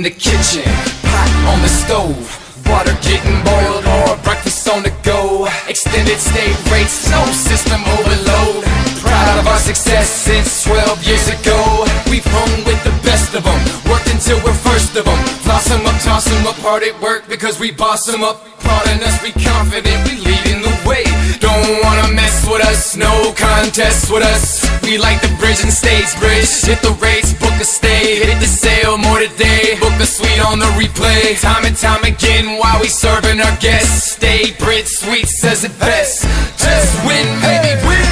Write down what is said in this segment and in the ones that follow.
in the kitchen, pot on the stove, water getting boiled or breakfast on the go. Extended stay rates, no system overload. Proud of our success since 12 years ago. We've hung with the best of them, worked until we're first of them. Floss 'em up, toss 'em up, hard at work because we boss 'em up. Pardon us, be confident, we leading the way. Don't wanna mess with us, no contest with us. We like the bridge and Staybridge. Hit the rates, book a stay. Hit the sale more today sweet on the replay. Time and time again while we serving our guests. Staybridge Suites says it best. Just win, maybe win.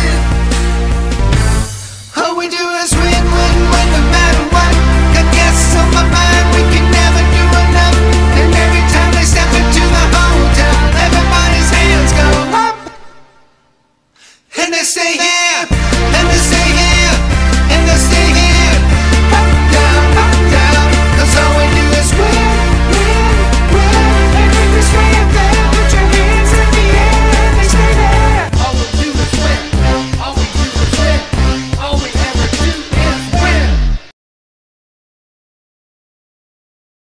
All we do is win, win, win no matter what. Got guests on my mind, we can never do enough. And every time they step into the hotel Everybody's hands go up. And they say